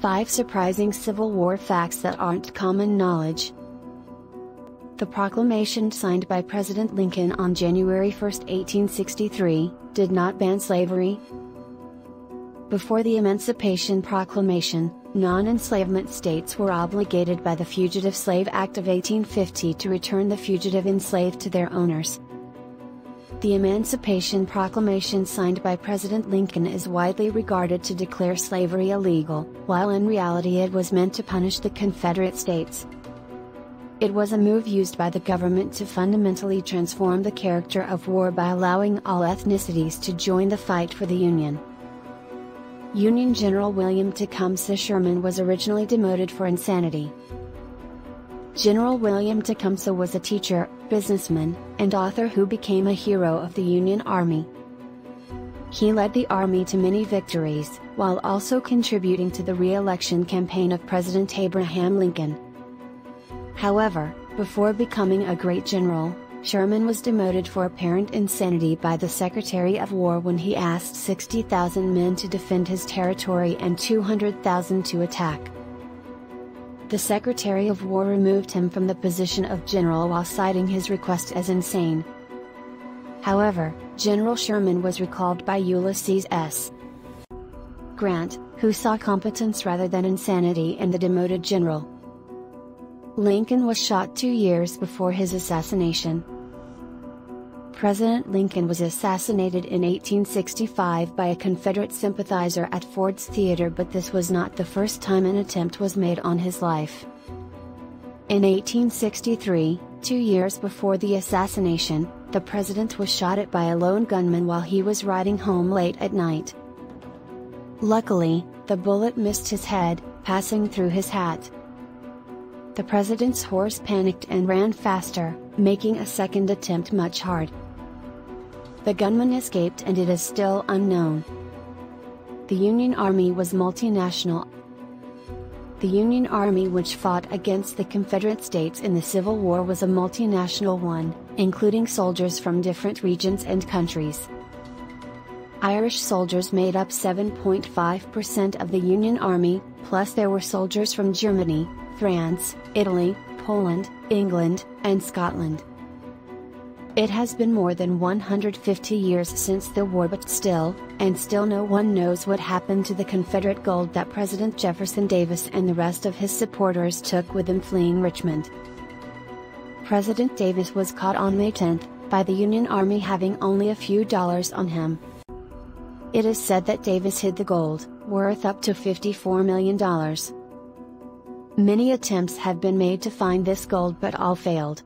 5 Surprising Civil War Facts That Aren't Common Knowledge. The proclamation signed by President Lincoln on January 1, 1863, did not ban slavery. Before the Emancipation Proclamation, non enslavement states were obligated by the Fugitive Slave Act of 1850 to return the fugitive enslaved to their owners. The Emancipation Proclamation signed by President Lincoln is widely regarded to declare slavery illegal, while in reality it was meant to punish the Confederate States. It was a move used by the government to fundamentally transform the character of war by allowing all ethnicities to join the fight for the Union. Union General William Tecumseh Sherman was originally demoted for insanity. General William Tecumseh was a teacher, businessman, and author who became a hero of the Union Army. He led the Army to many victories, while also contributing to the re-election campaign of President Abraham Lincoln. However, before becoming a great general, Sherman was demoted for apparent insanity by the Secretary of War when he asked 60,000 men to defend his territory and 200,000 to attack. The Secretary of War removed him from the position of general while citing his request as insane. However, General Sherman was recalled by Ulysses S. Grant, who saw competence rather than insanity in the demoted general. Lincoln was shot two years before his assassination. President Lincoln was assassinated in 1865 by a Confederate sympathizer at Ford's Theater but this was not the first time an attempt was made on his life. In 1863, two years before the assassination, the president was shot at by a lone gunman while he was riding home late at night. Luckily, the bullet missed his head, passing through his hat. The president's horse panicked and ran faster, making a second attempt much hard. The gunman escaped and it is still unknown. The Union Army was multinational. The Union Army which fought against the Confederate States in the Civil War was a multinational one, including soldiers from different regions and countries. Irish soldiers made up 7.5% of the Union Army, plus there were soldiers from Germany, France, Italy, Poland, England, and Scotland. It has been more than 150 years since the war but still, and still no one knows what happened to the Confederate gold that President Jefferson Davis and the rest of his supporters took with them fleeing Richmond. President Davis was caught on May 10, by the Union Army having only a few dollars on him. It is said that Davis hid the gold, worth up to $54 million. Many attempts have been made to find this gold but all failed.